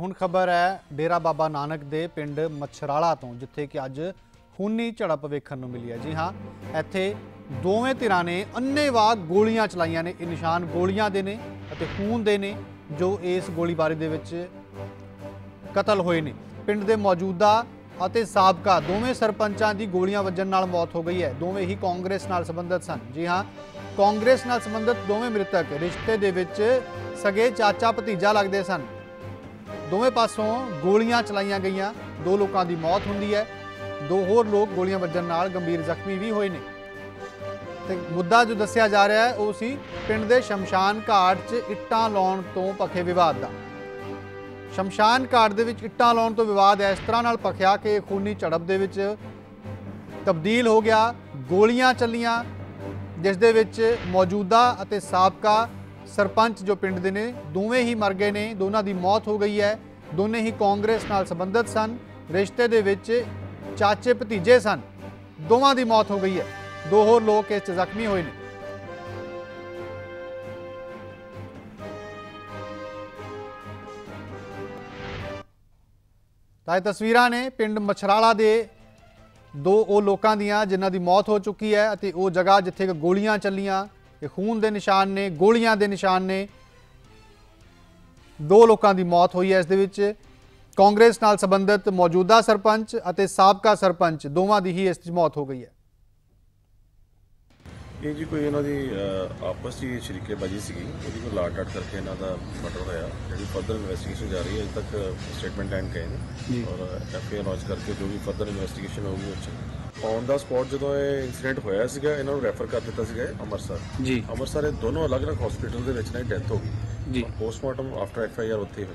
ਹੁਣ ਖਬਰ ਹੈ, ਡੇਰਾ ਬਾਬਾ ਨਾਨਕ ਦੇ ਪਿੰਡ ਮਛਰਾਲਾ ਤੋਂ, ਜਿੱਥੇ ਕਿ ਅੱਜ ਖੂਨੀ ਝੜਪ ਵੇਖਣ ਨੂੰ ਮਿਲੀ ਹੈ। ਜੀ ਹਾਂ, ਇੱਥੇ ਦੋਵੇਂ ਧਿਰਾਂ ਨੇ ਅੰਨੇਵਾਹ ਗੋਲੀਆਂ ਚਲਾਈਆਂ ਨੇ। ਇਹ ਨਿਸ਼ਾਨ ਗੋਲੀਆਂ ਦੇ ਨੇ ਅਤੇ ਖੂਨ ਦੇ ਨੇ, ਜੋ ਇਸ ਗੋਲੀਬਾਰੀ ਦੇ ਵਿੱਚ ਕਤਲ ਹੋਏ ਨੇ। ਪਿੰਡ ਦੇ ਮੌਜੂਦਾ ਅਤੇ ਸਾਬਕਾ ਦੋਵੇਂ ਸਰਪੰਚਾਂ ਦੀ ਗੋਲੀਆਂ ਵੱਜਣ ਨਾਲ ਮੌਤ ਹੋ ਗਈ ਹੈ। ਦੋਵੇਂ ਹੀ ਕਾਂਗਰਸ ਨਾਲ ਸੰਬੰਧਿਤ ਸਨ। ਜੀ ਹਾਂ, ਕਾਂਗਰਸ ਨਾਲ ਸੰਬੰਧਿਤ ਦੋਵੇਂ ਮ੍ਰਿਤਕ ਰਿਸ਼ਤੇ ਦੇ ਵਿੱਚ ਸਗੇ ਚਾਚਾ ਭਤੀਜਾ ਲੱਗਦੇ ਸਨ। ਦੋਵੇਂ ਪਾਸੋਂ ਗੋਲੀਆਂ ਚਲਾਈਆਂ ਗਈਆਂ। ਦੋ ਲੋਕਾਂ ਦੀ ਮੌਤ ਹੁੰਦੀ ਹੈ। ਦੋ ਹੋਰ ਲੋਕ ਗੋਲੀਆਂ ਵੱਜਣ ਨਾਲ ਗੰਭੀਰ ਜ਼ਖਮੀ ਵੀ ਹੋਏ ਨੇ। ਤੇ ਮੁੱਦਾ ਜੋ ਦੱਸਿਆ ਜਾ ਰਿਹਾ ਹੈ, ਉਹ ਸੀ ਪਿੰਡ ਦੇ ਸ਼ਮਸ਼ਾਨ ਘਾਟ 'ਚ ਇੱਟਾਂ ਲਾਉਣ ਤੋਂ ਪਖੇ ਵਿਵਾਦ ਦਾ। ਸ਼ਮਸ਼ਾਨ ਘਾਟ ਦੇ ਵਿੱਚ ਇੱਟਾਂ ਲਾਉਣ ਤੋਂ ਵਿਵਾਦ ਇਸ ਤਰ੍ਹਾਂ ਨਾਲ ਪਖਿਆ ਕਿ ਖੂਨੀ ਝੜਪ ਦੇ ਵਿੱਚ ਤਬਦੀਲ ਹੋ ਗਿਆ। ਗੋਲੀਆਂ ਚੱਲੀਆਂ, ਜਿਸ ਦੇ ਵਿੱਚ ਮੌਜੂਦਾ ਅਤੇ ਸਾਬਕਾ ਸਰਪੰਚ ਜੋ ਪਿੰਡ ਦੇ ਨੇ, ਦੋਵੇਂ ਹੀ ਮਰ ਗਏ ਨੇ, ਦੋਨਾਂ ਦੀ ਮੌਤ ਹੋ ਗਈ ਹੈ। ਦੋਨੇ ਹੀ ਕਾਂਗਰਸ ਨਾਲ ਸੰਬੰਧਿਤ ਸਨ। ਰਿਸ਼ਤੇ ਦੇ ਵਿੱਚ ਚਾਚੇ ਭਤੀਜੇ ਸਨ। ਦੋਵਾਂ ਦੀ ਮੌਤ ਹੋ ਗਈ ਹੈ। ਦੋ ਹੋਰ ਲੋਕ ਇਸ 'ਚ ਜ਼ਖਮੀ ਹੋਏ ਨੇ। ਤਾਂ ਇਹ ਤਸਵੀਰਾਂ ਨੇ ਪਿੰਡ ਮਛਰਾਲਾ ਦੇ ਦੋ ਉਹ ਲੋਕਾਂ ਦੀਆਂ, ਜਿਨ੍ਹਾਂ ਦੀ ਮੌਤ ਹੋ ਚੁੱਕੀ ਹੈ ਅਤੇ ਉਹ ਜਗ੍ਹਾ ਜਿੱਥੇ ਕਿ ਗੋਲੀਆਂ ਚੱਲੀਆਂ ਇਹ ਖੂਨ ਦੇ ਨਿਸ਼ਾਨ ਨੇ, ਗੋਲੀਆਂ ਦੇ ਨਿਸ਼ਾਨ ਨੇ। ਦੋ ਲੋਕਾਂ ਦੀ ਮੌਤ ਹੋਈ ਹੈ ਇਸ ਦੇ ਵਿੱਚ। ਕਾਂਗਰਸ ਨਾਲ ਸੰਬੰਧਿਤ ਮੌਜੂਦਾ ਸਰਪੰਚ ਅਤੇ ਸਾਬਕਾ ਸਰਪੰਚ ਦੋਵਾਂ ਦੀ ਹੀ ਇਸ 'ਚ ਮੌਤ ਹੋ ਗਈ ਹੈ। ਇਹ ਜੀ ਕੋਈ ਇਹਨਾਂ ਦੀ ਆਪਸ ਹੀ ਸ਼ਰੀਕੇਬਾਜ਼ੀ ਸੀਗੀ। ਉਹਦੀ ਕੋਈ ਲਾਟ ਡਾਟ ਕਰਕੇ ਇਹਨਾਂ ਦਾ ਮਰਡਰ ਹੋਇਆ। ਜਿਹੜੀ ਫਰਦਰ ਇਨਵੈਸਟੀਗੇਸ਼ਨ ਜਾ ਰਹੀ ਹੈ ਅਜੇ ਤੱਕ ਸਟੇਟਮੈਂਟ ਐਂਡ ਗਏ ਨੇ। ਔਰ ਐਫ ਆਈ ਲੌਂਚ ਕਰਕੇ ਜੋ ਵੀ ਫਰਦਰ ਇਨਵੈਸਟੀਗੇਸ਼ਨ ਹੋਊਗੀ ਉਹ 'ਚ। ਔਨ ਦਾ ਸਪੌਟ ਜਦੋਂ ਇਹ ਇਨਸੀਡੈਂਟ ਹੋਇਆ ਸੀਗਾ ਇਹਨਾਂ ਨੂੰ ਰੈਫਰ ਕਰ ਦਿੱਤਾ ਸੀਗਾ ਅੰਮ੍ਰਿਤਸਰ। ਜੀ। ਅੰਮ੍ਰਿਤਸਰ ਇਹ ਦੋਨੋਂ ਅਲੱਗ-ਅਲੱਗ ਹਸਪੀਟਲ ਦੇ ਵਿੱਚ ਨਾ ਡੈਥ ਹੋ ਗਈ। ਜੀ। Postmortem after F I R ਉੱਥੇ ਹੋਈ।